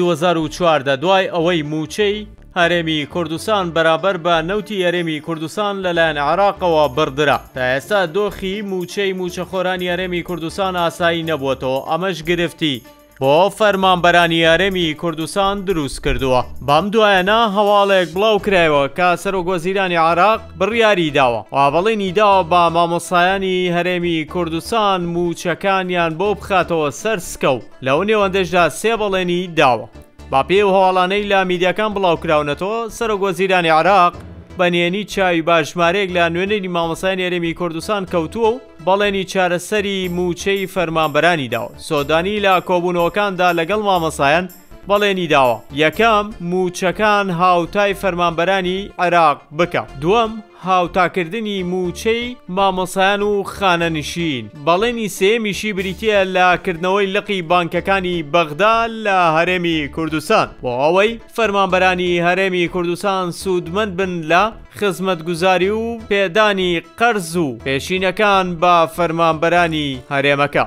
دوو هەزار و چواردە دوای ئەوەی مووچەی هەرێمی کوردستان بەرابەر بە نەوتی هەرێمی کوردستان لەلایەن عێراقەوە بڕدرا تا ئێستا دۆخی مووچەی مووچەخۆرانی هەرێمی کوردستان ئاسایی نەبووەتەوە ئەمەش گرفتی بۆ فەرمانبەرانی هەرێمی کوردستان دروستکردووە، بەم دوایانە هەواڵێک بڵاوکرایەوە کە سەرۆک وەزیرانی عێراق بڕیاری داوە و بەڵێنی داوە بە مامۆستایانی هەرێمی کوردستان مووچەکانیان بۆ بخاتەوە سەر سکە و لەو نێوەندەشدا سێ بەڵێنی داوە. بەپێی ئەو هەواڵانەی لە میدیاکان بڵاوکراونەتەوە، سەرۆک وەزیرانی عێراق بە نهێنی چاوی بە ژمارەیەک لە نوێنەری مامۆستایانی هەرێمی کوردستان کەوتووە و، بەڵێنی چارەسەری مووچەی فەرمانبەرانی داوە، سۆدانی لە کۆبوونەوەکاندا لەگەڵ مامەسایان بەڵێنی داوە، یەکەم، مووچەکان هاوتای فەرمانبەرانی عێراق بکا، دووەم، هاوتاکردنی مووچەی مامۆسایان و خانەنشین، بەڵێنی سێیەمیشی بریتییە لە کردنەوەی لقی بانکەکانی بەغدا لە هەرێمی کوردستان بۆ ئەوەی فەرمانبەرانی هەرێمی کوردستان سوودمەند بن لە خزمەتگوزاری و پێدانی قەرز و پێشینەکان بە فەرمانبەرانی هەرێمەکە.